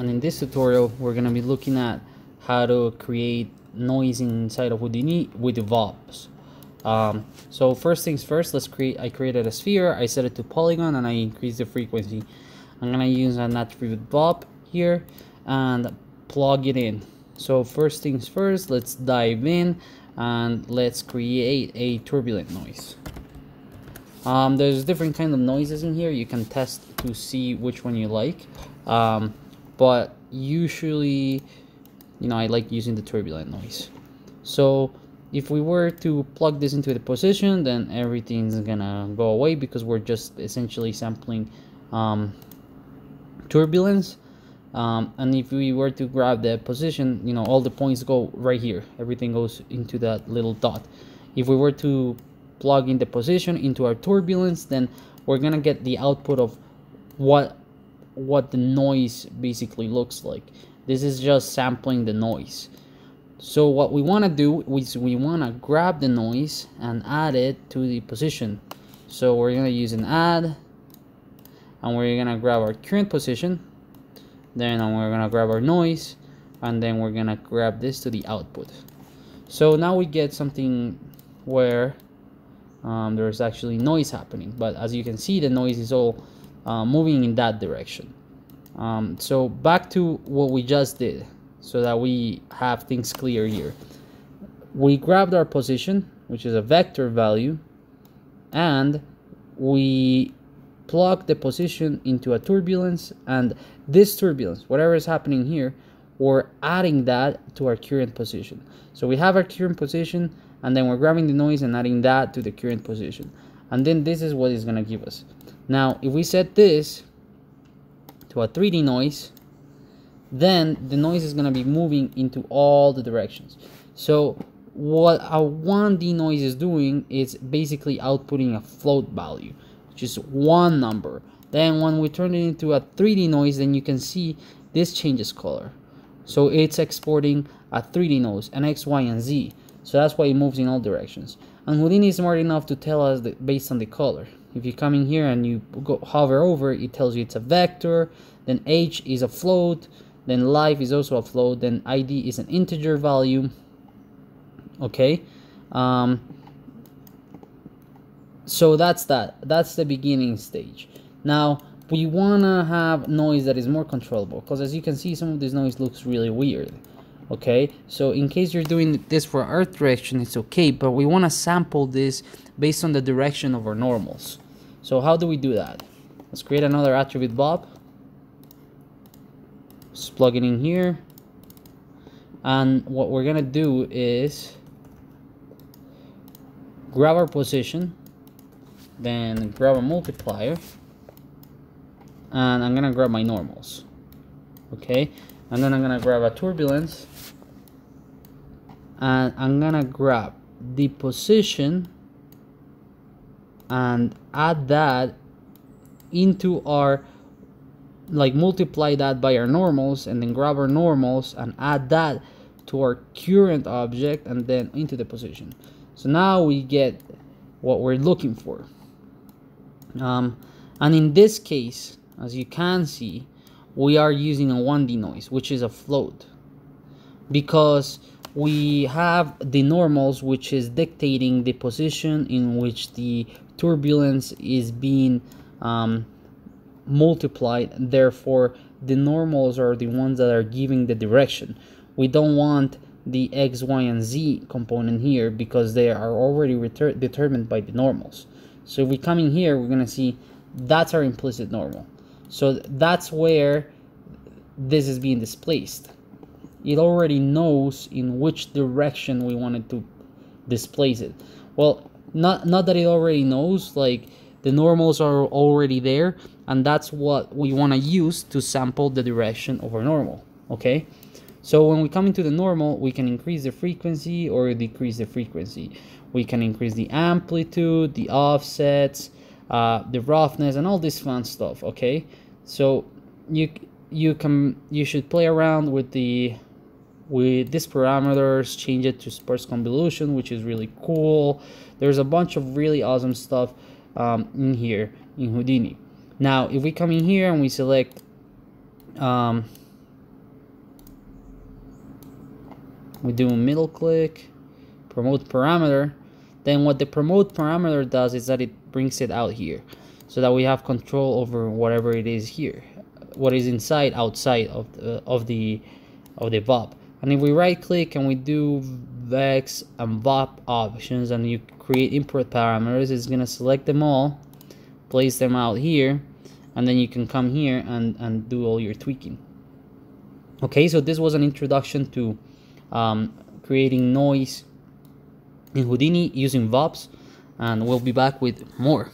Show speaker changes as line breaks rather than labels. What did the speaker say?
and in this tutorial we're going to be looking at how to create noise inside of Houdini with VOPs. Um, so first things first, let's create, I created a sphere, I set it to polygon and I increase the frequency. I'm gonna use an attribute VOP here and plug it in. So first things first, let's dive in and let's create a turbulent noise. Um, there's different kind of noises in here. You can test to see which one you like. Um, but usually, you know, I like using the turbulent noise. So if we were to plug this into the position, then everything's gonna go away because we're just essentially sampling um, turbulence. Um, and if we were to grab the position, you know, all the points go right here. Everything goes into that little dot. If we were to plug in the position into our turbulence, then we're gonna get the output of what what the noise basically looks like. This is just sampling the noise. So what we want to do is we want to grab the noise and add it to the position. So we're going to use an add and we're going to grab our current position. Then we're going to grab our noise and then we're going to grab this to the output. So now we get something where um, there's actually noise happening. But as you can see, the noise is all uh, moving in that direction. Um, so back to what we just did so that we have things clear here. We grabbed our position, which is a vector value, and we plug the position into a turbulence and this turbulence, whatever is happening here, we're adding that to our current position. So we have our current position and then we're grabbing the noise and adding that to the current position. And then this is what it's gonna give us. Now, if we set this to a 3D noise, then the noise is going to be moving into all the directions. So what a 1D noise is doing is basically outputting a float value, is one number. Then when we turn it into a 3D noise, then you can see this changes color. So it's exporting a 3D noise, an X, Y, and Z. So that's why it moves in all directions. And Houdini is smart enough to tell us that based on the color. If you come in here and you go hover over, it tells you it's a vector, then age is a float, then life is also a float, then ID is an integer value. Okay. Um, so that's that. That's the beginning stage. Now, we want to have noise that is more controllable because as you can see, some of this noise looks really weird okay? So in case you're doing this for earth direction it's okay but we want to sample this based on the direction of our normals. So how do we do that? Let's create another attribute VOP. Just plug it in here. And what we're gonna do is grab our position then grab a multiplier and I'm gonna grab my normals okay and then I'm gonna grab a turbulence. And I'm gonna grab the position and add that into our like multiply that by our normals and then grab our normals and add that to our current object and then into the position. So now we get what we're looking for. Um, and in this case as you can see we are using a 1D noise which is a float. Because we have the normals which is dictating the position in which the turbulence is being um, multiplied. Therefore the normals are the ones that are giving the direction. We don't want the x y and z component here because they are already determined by the normals. So if we come in here we're going to see that's our implicit normal so that's where this is being displaced. It already knows in which direction we wanted to displace it. Well not not that it already knows like the normals are already there and that's what we want to use to sample the direction of our normal okay? So when we come into the normal we can increase the frequency or decrease the frequency. We can increase the amplitude the offsets uh, the roughness and all this fun stuff okay? So you you can you should play around with the with these parameters change it to sparse convolution which is really cool. There's a bunch of really awesome stuff um, in here in Houdini. Now if we come in here and we select um, we do a middle click promote parameter then what the promote parameter does is that it brings it out here so that we have control over whatever it is here what is inside outside of the of the of the VOP and if we right click and we do vex and VOP options and you create import parameters it's gonna select them all place them out here and then you can come here and and do all your tweaking. Okay so this was an introduction to um, creating noise in Houdini using VOPs and we'll be back with more